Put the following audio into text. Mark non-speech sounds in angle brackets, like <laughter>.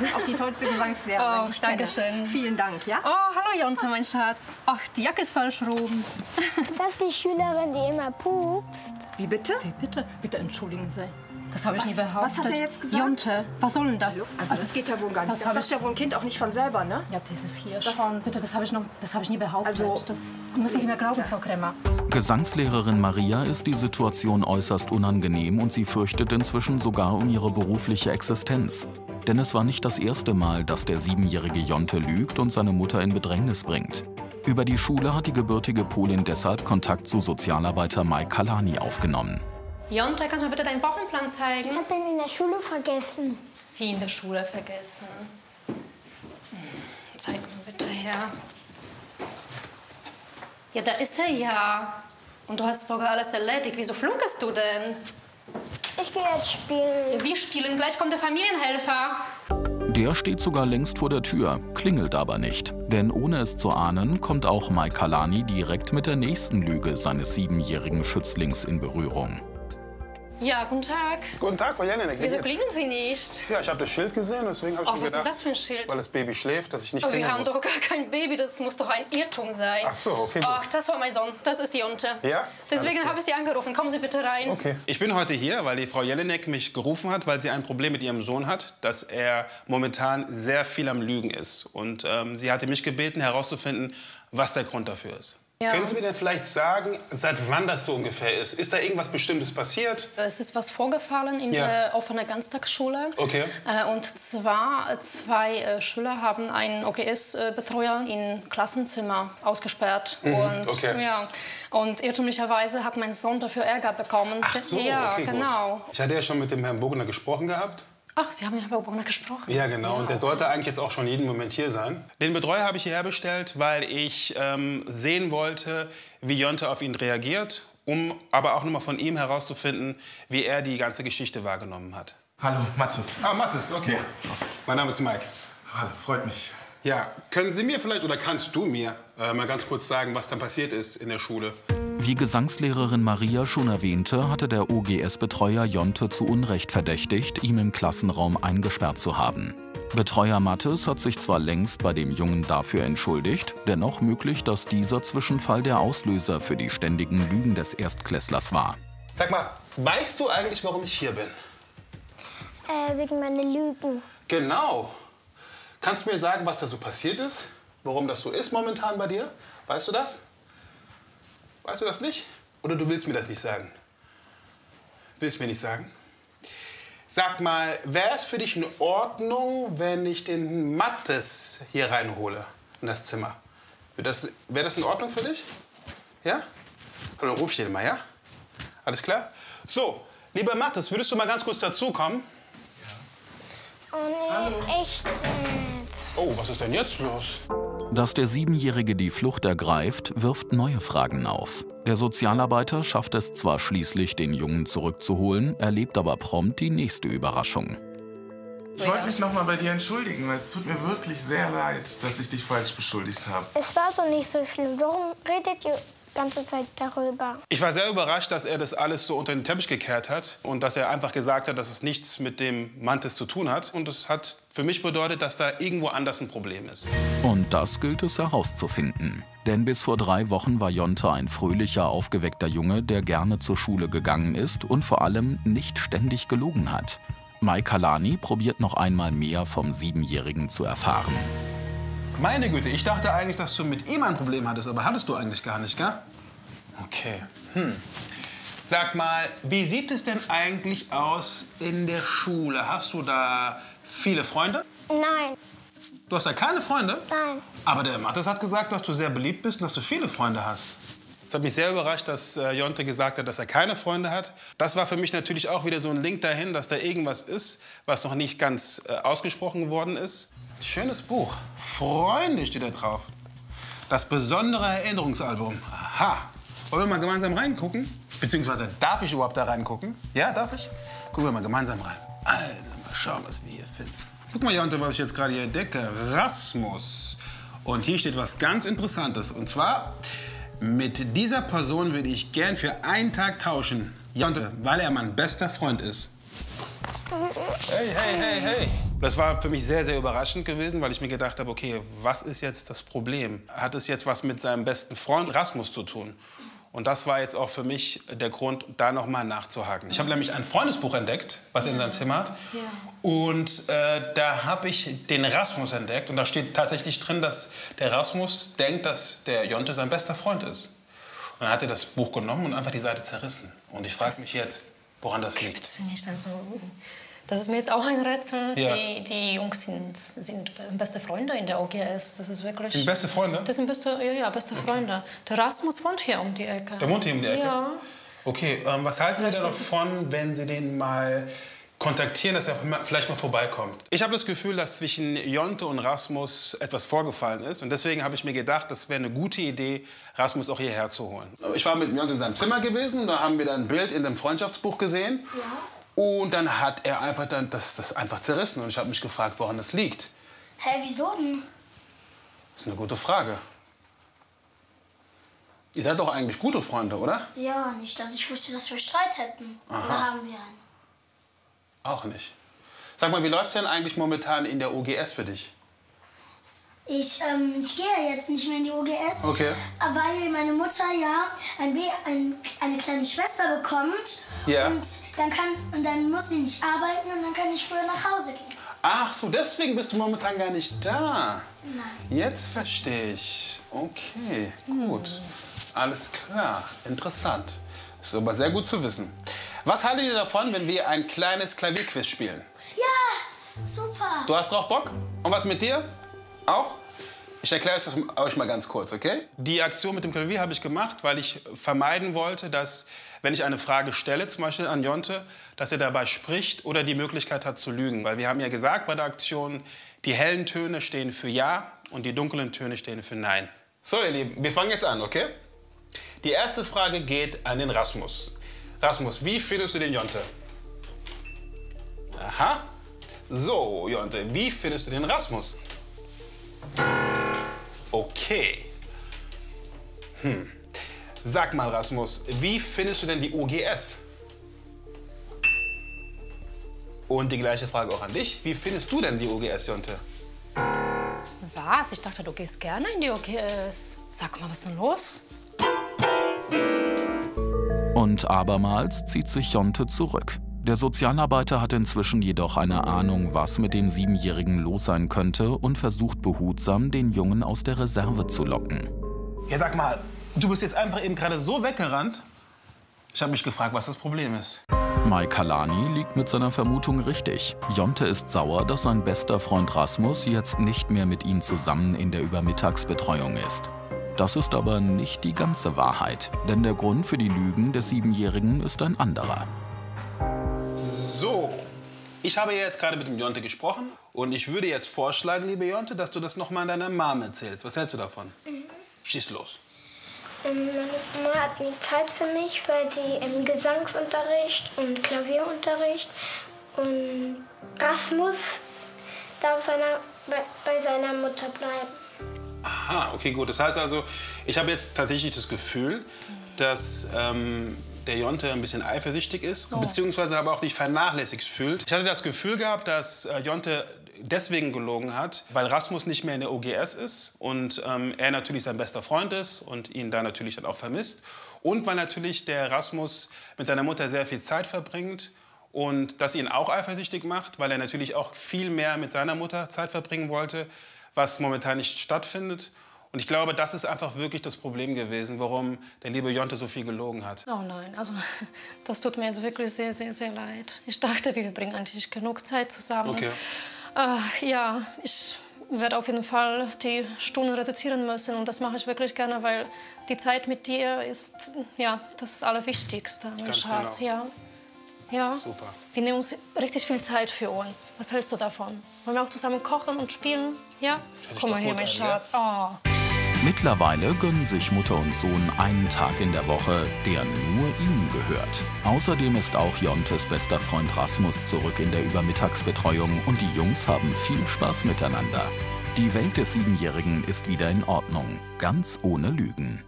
Sie sind auch die tollste Gesangslehrerin, Oh, die ich kenne. Dankeschön. Vielen Dank, ja? Oh, hallo Jonte, mein Schatz. Ach, die Jacke ist falsch rum. <laughs> Das ist die Schülerin, die immer pupst. Wie bitte? Wie bitte? Bitte entschuldigen Sie. Das habe ich Was- nie behauptet. was hat er jetzt gesagt? Jonte, was soll denn das? Also, das geht ja wohl gar nicht. Das Das, sagt ich, ja wohl ein Kind auch nicht von selber, ne? ja, dieses hier schon. Bitte, das habe ich, noch- das habe ich nie behauptet. Also- das müssen Sie mir glauben, Frau Kremmer. Gesangslehrerin Maria ist die Situation äußerst unangenehm und sie fürchtet inzwischen sogar um ihre berufliche Existenz. Denn es war nicht das erste Mal, dass der siebenjährige Jonte lügt und seine Mutter in Bedrängnis bringt. Über die Schule hat die gebürtige Polin deshalb Kontakt zu Sozialarbeiter Mike Kalani aufgenommen. Jonte, kannst du mir bitte deinen Wochenplan zeigen? Ich habe ihn in der Schule vergessen. Wie in der Schule vergessen. Hm, Zeig mir bitte her. Ja, da ist er ja. Und du hast sogar alles erledigt. Wieso flunkerst du denn? Ich gehe jetzt spielen. Ja, wir spielen, gleich kommt der Familienhelfer. Der steht sogar längst vor der Tür, klingelt aber nicht. Denn ohne es zu ahnen, kommt auch Mike Kalani direkt mit der nächsten Lüge seines siebenjährigen Schützlings in Berührung. Ja, guten Tag. Guten Tag, Frau Jelinek. wie Wieso geht's? klingeln Sie nicht? Ja, ich habe das Schild gesehen, deswegen habe ich Oh, mir was ist gedacht, denn das für ein Schild? weil das Baby schläft, dass ich nicht Oh, wir haben muss. doch gar kein Baby, das muss doch ein Irrtum sein. Ach so, okay, gut. Ach, das war mein Sohn, das ist Jonte. Ja? Deswegen habe ich Sie angerufen. Kommen Sie bitte rein. Okay. Ich bin heute hier, weil die Frau Jelinek mich gerufen hat, weil sie ein Problem mit ihrem Sohn hat, dass er momentan sehr viel am Lügen ist. Und ähm, sie hatte mich gebeten, herauszufinden, was der Grund dafür ist. Ja. Können Sie mir denn vielleicht sagen, seit wann das so ungefähr ist? Ist da irgendwas Bestimmtes passiert? Es ist was vorgefallen in Ja. der offenen Ganztagsschule. Okay. Äh, Und zwar, äh, zwei äh, Schüler haben einen OGS-Betreuer in Klassenzimmer ausgesperrt. Und, Mhm, okay. ja. und irrtümlicherweise hat mein Sohn dafür Ärger bekommen. Ach so, ja, okay, genau. gut. Ich hatte ja schon mit dem Herrn Bogner gesprochen gehabt. Ach, Sie haben ja über Bonner gesprochen. Ja, genau. Und der sollte eigentlich jetzt auch schon jeden Moment hier sein. Den Betreuer habe ich hierher bestellt, weil ich ähm, sehen wollte, wie Jonte auf ihn reagiert, um aber auch nochmal von ihm herauszufinden, wie er die ganze Geschichte wahrgenommen hat. Hallo, Mathis. Ah, Mathis, okay. Mein Name ist Mike. Hallo, freut mich. Ja, können Sie mir vielleicht oder kannst du mir äh, mal ganz kurz sagen, was dann passiert ist in der Schule? Wie Gesangslehrerin Maria schon erwähnte, hatte der OGS-Betreuer Jonte zu Unrecht verdächtigt, ihn im Klassenraum eingesperrt zu haben. Betreuer Mattes hat sich zwar längst bei dem Jungen dafür entschuldigt, dennoch möglich, dass dieser Zwischenfall der Auslöser für die ständigen Lügen des Erstklässlers war. Sag mal, weißt du eigentlich, warum ich hier bin? Äh, wegen meiner Lügen. Genau. Kannst du mir sagen, was da so passiert ist? Warum das so ist momentan bei dir? Weißt du das? Weißt du das nicht? Oder du willst mir das nicht sagen? Willst mir nicht sagen? Sag mal, wäre es für dich in Ordnung, wenn ich den Mattes hier reinhole in das Zimmer? Wäre das, wär das in Ordnung für dich? Ja? Dann ruf ich den mal, ja? Alles klar? So, lieber Mattes, würdest du mal ganz kurz dazukommen? Oh nee, echt jetzt. Oh, was ist denn jetzt los? Dass der Siebenjährige die Flucht ergreift, wirft neue Fragen auf. Der Sozialarbeiter schafft es zwar schließlich, den Jungen zurückzuholen, erlebt aber prompt die nächste Überraschung. Ich wollte mich noch mal bei dir entschuldigen, weil es tut mir wirklich sehr leid, dass ich dich falsch beschuldigt habe. Es war doch nicht so schlimm. Warum redet ihr ganze Zeit darüber? Ich war sehr überrascht, dass er das alles so unter den Teppich gekehrt hat und dass er einfach gesagt hat, dass es nichts mit dem Mantis zu tun hat. Und es hat für mich bedeutet, dass da irgendwo anders ein Problem ist. Und das gilt es herauszufinden. Denn bis vor drei Wochen war Jonte ein fröhlicher, aufgeweckter Junge, der gerne zur Schule gegangen ist und vor allem nicht ständig gelogen hat. Mai Kalani probiert noch einmal mehr vom Siebenjährigen zu erfahren. Meine Güte, ich dachte eigentlich, dass du mit ihm ein Problem hattest, aber hattest du eigentlich gar nicht, gell? Okay. Hm. Sag mal, wie sieht es denn eigentlich aus in der Schule? Hast du da viele Freunde? Nein, Du hast da keine Freunde? nein. Aber der Mathis hat gesagt, dass du sehr beliebt bist und dass du viele Freunde hast. Es hat mich sehr überrascht, dass äh, Jonte gesagt hat, dass er keine Freunde hat. Das war für mich natürlich auch wieder so ein Link dahin, dass da irgendwas ist, was noch nicht ganz äh, ausgesprochen worden ist. Schönes Buch. Freunde steht da drauf. Das besondere Erinnerungsalbum. Aha. Wollen wir mal gemeinsam reingucken? Beziehungsweise darf ich überhaupt da reingucken? Ja, darf ich? Gucken wir mal gemeinsam rein. Also, mal schauen, was wir hier finden. Guck mal, Jonte, was ich jetzt gerade hier entdecke. Rasmus. Und hier steht was ganz Interessantes. Und zwar, mit dieser Person würde ich gern für einen Tag tauschen. Jonte, weil er mein bester Freund ist. Hey, hey, hey, hey. Das war für mich sehr, sehr überraschend gewesen, weil ich mir gedacht habe, okay, was ist jetzt das Problem? Hat es jetzt was mit seinem besten Freund Rasmus zu tun? Und das war jetzt auch für mich der Grund, da nochmal nachzuhaken. Ich habe nämlich ein Freundesbuch entdeckt, was er in seinem Zimmer hat. Und äh, da habe ich den Rasmus entdeckt. Und da steht tatsächlich drin, dass der Rasmus denkt, dass der Jonte sein bester Freund ist. Und dann hat er das Buch genommen und einfach die Seite zerrissen. Und ich frage mich jetzt, woran das liegt. Nicht also, das ist mir jetzt auch ein Rätsel. Ja. Die, die Jungs sind, sind beste Freunde in der OGS. Das ist wirklich. Sind beste Freunde? Das sind beste, ja, ja, beste Freunde. Der Rasmus wohnt hier um die Ecke. Der wohnt hier um die Ecke? Ja. Okay, ähm, was halten wir denn davon, wenn Sie den mal kontaktieren, dass er vielleicht mal vorbeikommt? Ich habe das Gefühl, dass zwischen Jonte und Rasmus etwas vorgefallen ist. Und deswegen habe ich mir gedacht, das wäre eine gute Idee, Rasmus auch hierher zu holen. Ich war mit Jonte in seinem Zimmer gewesen. Da haben wir dann ein Bild in dem Freundschaftsbuch gesehen. Und dann hat er einfach dann das, das einfach zerrissen. Und ich habe mich gefragt, woran das liegt. Hä, wieso denn? Das ist eine gute Frage. Ihr seid doch eigentlich gute Freunde, oder? Ja, nicht, dass ich wusste, dass wir Streit hätten. Oder haben wir einen? Auch nicht. Sag mal, wie läuft's denn eigentlich momentan in der OGS für dich? Ich, ähm, ich gehe jetzt nicht mehr in die OGS, Okay. weil meine Mutter ja ein B ein, eine kleine Schwester bekommt. Ja. Und dann, kann, und dann muss sie nicht arbeiten und dann kann ich früher nach Hause gehen. Ach so, deswegen bist du momentan gar nicht da. Nein. Jetzt verstehe ich. Okay, gut. Alles klar. Interessant. Ist aber sehr gut zu wissen. Was haltet ihr davon, wenn wir ein kleines Klavierquiz spielen? Ja, super. Du hast drauf Bock? Und was mit dir? Auch? Ich erkläre es euch mal ganz kurz, okay? Die Aktion mit dem Klavier habe ich gemacht, weil ich vermeiden wollte, dass, wenn ich eine Frage stelle, zum Beispiel an Jonte, dass er dabei spricht oder die Möglichkeit hat zu lügen. Weil wir haben ja gesagt bei der Aktion, die hellen Töne stehen für Ja und die dunklen Töne stehen für Nein. So, ihr Lieben, wir fangen jetzt an, okay? Die erste Frage geht an den Rasmus. Rasmus, wie findest du den Jonte? Aha. So, Jonte, wie findest du den Rasmus? Okay. Hm. Sag mal, Rasmus, wie findest du denn die OGS? Und die gleiche Frage auch an dich. Wie findest du denn die OGS, Jonte? Was? Ich dachte, du gehst gerne in die OGS. Sag mal, was ist denn los? Und abermals zieht sich Jonte zurück. Der Sozialarbeiter hat inzwischen jedoch eine Ahnung, was mit dem Siebenjährigen los sein könnte und versucht behutsam, den Jungen aus der Reserve zu locken. Ja, sag mal, du bist jetzt einfach eben gerade so weggerannt. Ich habe mich gefragt, was das Problem ist. Mai Kalani liegt mit seiner Vermutung richtig. Jonte ist sauer, dass sein bester Freund Rasmus jetzt nicht mehr mit ihm zusammen in der Übermittagsbetreuung ist. Das ist aber nicht die ganze Wahrheit, denn der Grund für die Lügen des Siebenjährigen ist ein anderer. So, ich habe ja jetzt gerade mit dem Jonte gesprochen und ich würde jetzt vorschlagen, liebe Jonte, dass du das noch mal deiner Mom erzählst. Was hältst du davon? Schieß los. Ähm, Meine Mama hat nie Zeit für mich, weil sie im Gesangsunterricht und Klavierunterricht und Rasmus darf seiner, bei, bei seiner Mutter bleiben. Aha, okay, gut. Das heißt also, ich habe jetzt tatsächlich das Gefühl, dass ähm, der Jonte ein bisschen eifersüchtig ist, beziehungsweise aber auch sich vernachlässigt fühlt. Ich hatte das Gefühl gehabt, dass äh, Jonte deswegen gelogen hat, weil Rasmus nicht mehr in der OGS ist und ähm, er natürlich sein bester Freund ist und ihn da natürlich dann auch vermisst. Und weil natürlich der Rasmus mit seiner Mutter sehr viel Zeit verbringt und das ihn auch eifersüchtig macht, weil er natürlich auch viel mehr mit seiner Mutter Zeit verbringen wollte, was momentan nicht stattfindet. Und ich glaube, das ist einfach wirklich das Problem gewesen, warum der liebe Jonte so viel gelogen hat. Oh nein, also <laughs> das tut mir jetzt wirklich sehr, sehr, sehr leid. Ich dachte, wir bringen eigentlich genug Zeit zusammen. Okay. Äh, ja, ich werde auf jeden Fall die Stunden reduzieren müssen und das mache ich wirklich gerne, weil die Zeit mit dir ist ja das Allerwichtigste, mein Ganz Schatz. genau. Ja. Ja. Super. Wir nehmen uns richtig viel Zeit für uns. Was hältst du davon? Wollen wir auch zusammen kochen und spielen? Ja? Komm mal her, mein Schatz. Oh. Mittlerweile gönnen sich Mutter und Sohn einen Tag in der Woche, der nur ihnen gehört. Außerdem ist auch Jontes bester Freund Rasmus zurück in der Übermittagsbetreuung und die Jungs haben viel Spaß miteinander. Die Welt des Siebenjährigen ist wieder in Ordnung, ganz ohne Lügen.